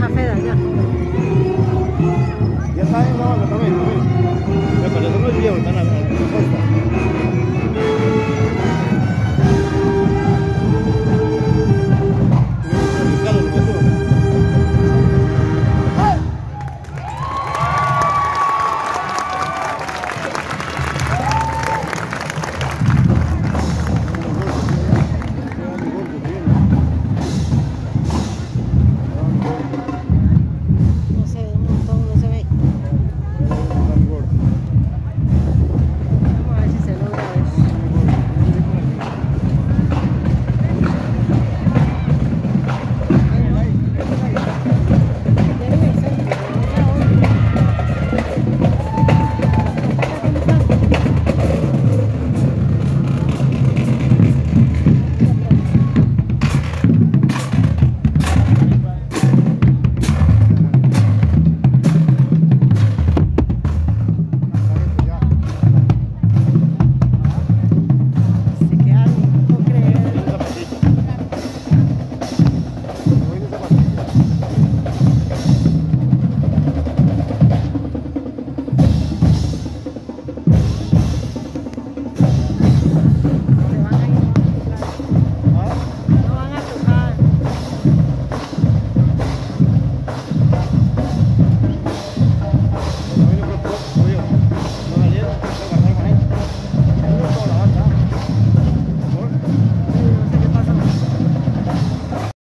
las ya. Ya saben, no, no, no, no,